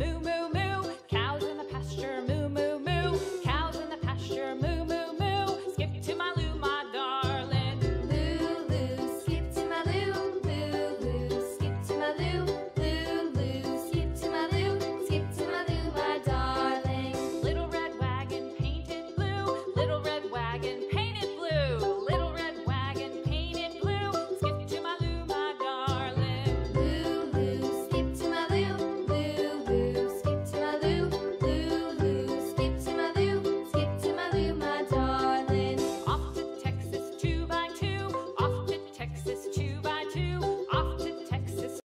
Blue